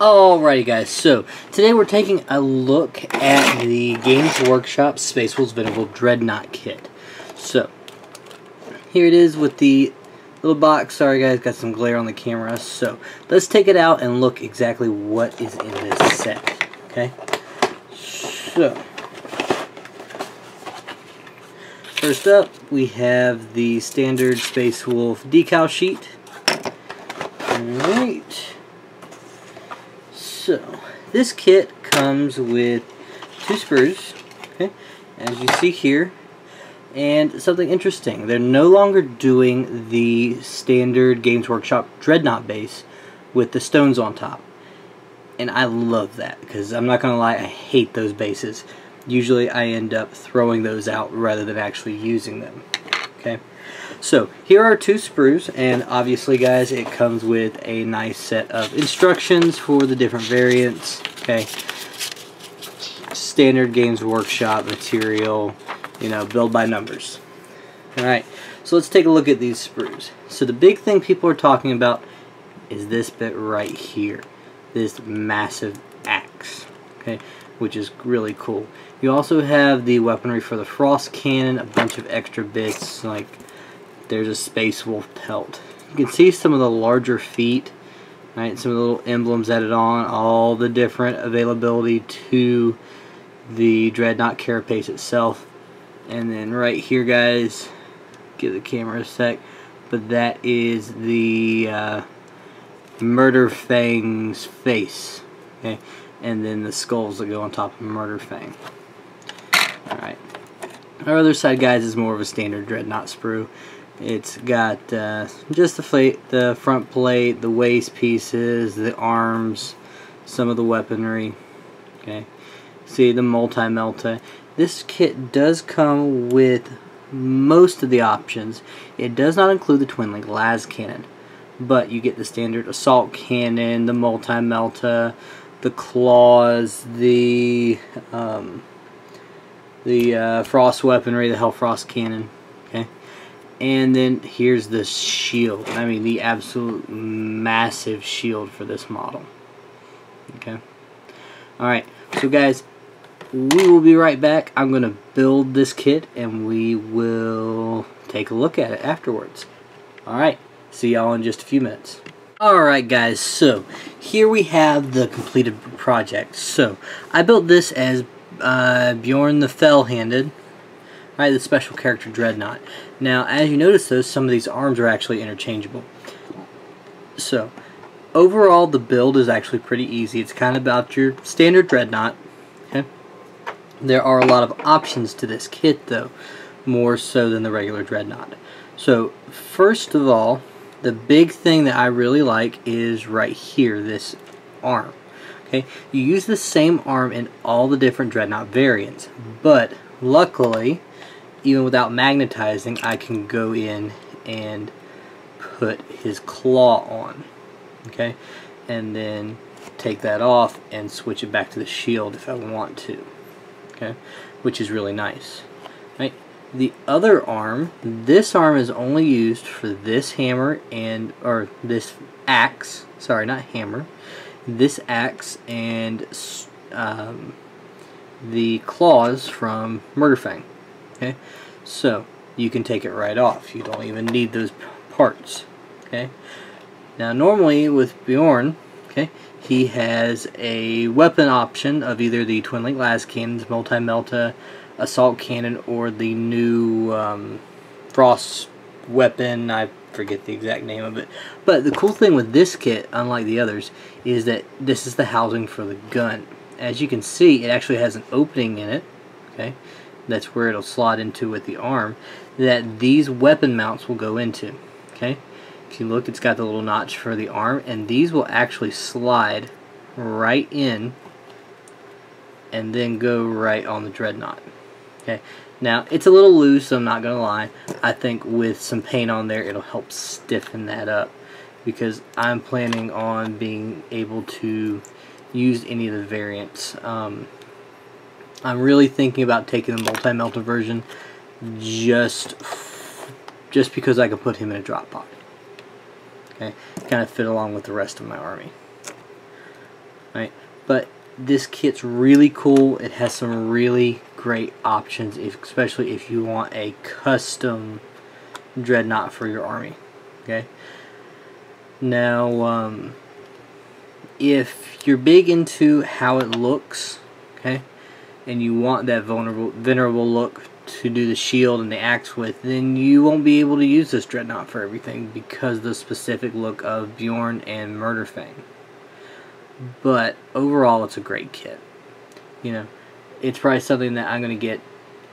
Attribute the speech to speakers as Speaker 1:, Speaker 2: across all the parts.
Speaker 1: Alrighty guys, so today we're taking a look at the Games Workshop Space Wolves Venerable Dreadnought kit. So, here it is with the little box. Sorry guys, got some glare on the camera. So, let's take it out and look exactly what is in this set. Okay? So, first up, we have the standard Space Wolf decal sheet. Alright. So, this kit comes with two sprues, okay, as you see here, and something interesting. They're no longer doing the standard Games Workshop Dreadnought base with the stones on top. And I love that, because I'm not going to lie, I hate those bases. Usually I end up throwing those out rather than actually using them, okay. So here are two sprues and obviously guys it comes with a nice set of instructions for the different variants. Okay, Standard Games Workshop material, you know, build by numbers. Alright, so let's take a look at these sprues. So the big thing people are talking about is this bit right here. This massive axe. Okay, which is really cool. You also have the weaponry for the frost cannon, a bunch of extra bits like there's a Space Wolf pelt. You can see some of the larger feet, right? Some of the little emblems added on, all the different availability to the Dreadnought carapace itself. And then right here, guys, give the camera a sec, but that is the uh, Murderfang's face, okay? And then the skulls that go on top of Murderfang. Alright. Our other side, guys, is more of a standard Dreadnought sprue. It's got uh, just the, the front plate, the waist pieces, the arms, some of the weaponry. Okay, see the multi-melta. This kit does come with most of the options. It does not include the twin link las cannon, but you get the standard assault cannon, the multi-melta, the claws, the um, the uh, frost weaponry, the Hellfrost cannon. Okay and then here's the shield. I mean, the absolute massive shield for this model. Okay. Alright, so guys, we will be right back. I'm to build this kit, and we will take a look at it afterwards. Alright, see y'all in just a few minutes. Alright guys, so here we have the completed project. So, I built this as uh, Bjorn the Fell-Handed, right, the special character Dreadnought. Now, as you notice though, some of these arms are actually interchangeable. So, overall the build is actually pretty easy. It's kind of about your standard Dreadnought. Okay? There are a lot of options to this kit though, more so than the regular Dreadnought. So, first of all, the big thing that I really like is right here, this arm. Okay, you use the same arm in all the different Dreadnought variants, but luckily even without magnetizing, I can go in and put his claw on. Okay? And then take that off and switch it back to the shield if I want to. Okay? Which is really nice. Right? The other arm, this arm is only used for this hammer and, or this axe, sorry, not hammer, this axe and um, the claws from Murderfang. Okay, so you can take it right off. You don't even need those parts. Okay, now normally with Bjorn, okay, he has a weapon option of either the twin link las cannons, multi melta, assault cannon, or the new um, frost weapon. I forget the exact name of it. But the cool thing with this kit, unlike the others, is that this is the housing for the gun. As you can see, it actually has an opening in it. Okay, that's where it'll slot into with the arm, that these weapon mounts will go into. Okay, If you look, it's got the little notch for the arm, and these will actually slide right in and then go right on the dreadnought. Okay, now it's a little loose, so I'm not going to lie. I think with some paint on there, it'll help stiffen that up because I'm planning on being able to use any of the variants. Um, I'm really thinking about taking the multi-melta version just just because I can put him in a drop pod. Okay, kind of fit along with the rest of my army. Right? But this kit's really cool. It has some really great options, if, especially if you want a custom dreadnought for your army. Okay. Now, um, if you're big into how it looks, okay, and you want that vulnerable, venerable look to do the shield and the axe with, then you won't be able to use this dreadnought for everything because the specific look of Bjorn and Murderfang. But overall, it's a great kit. You know, it's probably something that I'm going to get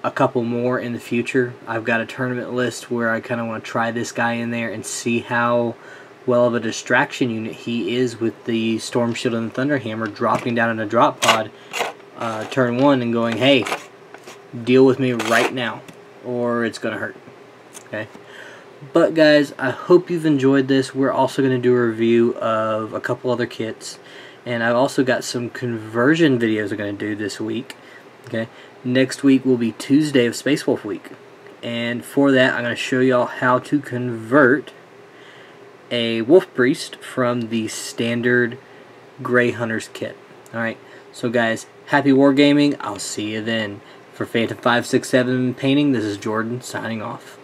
Speaker 1: a couple more in the future. I've got a tournament list where I kind of want to try this guy in there and see how well of a distraction unit he is with the Storm Shield and the Thunderhammer dropping down in a drop pod uh, turn one and going, hey, deal with me right now or it's going to hurt. Okay. But guys, I hope you've enjoyed this. We're also going to do a review of a couple other kits. And I've also got some conversion videos I'm going to do this week. Okay. Next week will be Tuesday of Space Wolf Week. And for that, I'm going to show y'all how to convert a Wolf Priest from the standard Grey Hunters kit. Alright, so guys, happy wargaming. I'll see you then. For Phantom 567 Painting, this is Jordan signing off.